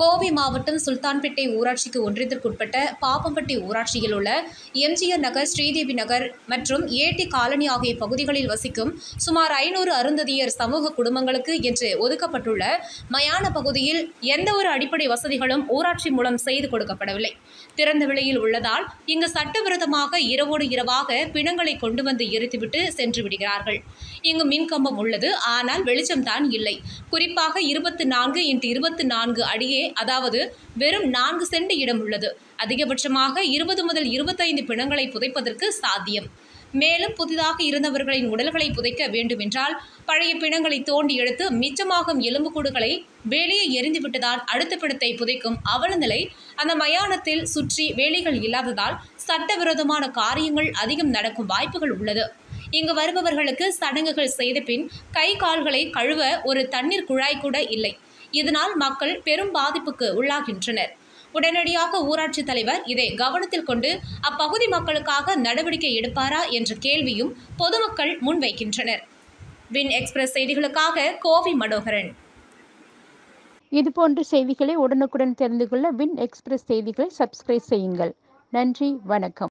கோவை மாவட்டம் சுல்தான்பேட்டை ஊராட்சிக்கு ஒன்றியத்திற்குட்பட்ட பாப்பம்பட்டி ஊராட்சியில் உள்ள எம்ஜிஆர் நகர் ஸ்ரீதேவி நகர் மற்றும் ஏடி காலனி ஆகிய பகுதிகளில் வசிக்கும் சுமார் ஐநூறு அருந்ததியர் சமூக குடும்பங்களுக்கு என்று ஒதுக்கப்பட்டுள்ள மயான பகுதியில் எந்தவொரு அடிப்படை வசதிகளும் ஊராட்சி மூலம் செய்து கொடுக்கப்படவில்லை. திறந்த விலையில் உள்ளதால் இங்கு சட்டவிரோதமாக இரவோடு இரவாக பிணங்களை கொண்டு வந்து எரித்துவிட்டு சென்று விடுகிறார்கள். இங்கு மின்கம்பம் உள்ளது ஆனால் வெளிச்சம்தான் இல்லை. குறிப்பாக இருபத்தி நான்கு இன்று இருபத்தி நான்கு அடியே அதாவது வெறும் நான்கு சென்ட் இடம் உள்ளது. அதிகபட்சமாக இருபது முதல் இருபத்தைந்து பிணங்களை புதைப்பதற்கு சாத்தியம். மேலும் புதிதாக இருந்தவர்களின் உடல்களை புதைக்க வேண்டுமென்றால் பழைய பிணங்களை தோண்டி எடுத்து மிச்சமாகும் எலும்புக்கூடுகளை வெளியே எரிந்துவிட்டதால் அடுத்த பிணத்தை புதைக்கும் அவலநிலை அந்த மயானத்தில் சுற்றி வேலைகள் இல்லாததால் சட்டவிரோதமான காரியங்கள் அதிகம் நடக்கும் வாய்ப்புகள் உள்ளது. இங்கு வருபவர்களுக்கு சடங்குகள் செய்த பின் கை கால்களை கழுவ ஒரு தண்ணீர் குழாய் கூட இல்லை. இதனால் மக்கள் பெரும் பாதிப்புக்கு உள்ளாகின்றனர். உடனடியாக ஊராட்சி தலைவர் இதை கவனத்தில் கொண்டு அப்பகுதி மக்களுக்காக நடவடிக்கை எடுப்பாரா என்ற கேள்வியும் பொதுமக்கள் முன்வைக்கின்றனர். வின் எக்ஸ்பிரஸ் செய்திகளுக்காக கோவி மனோகரன். இதுபோன்ற செய்திகளை உடனுக்குடன் தெரிந்து கொள்ள வின் எக்ஸ்பிரஸ் செய்திகளை சப்ஸ்கிரைப் செய்யுங்கள். நன்றி வணக்கம்.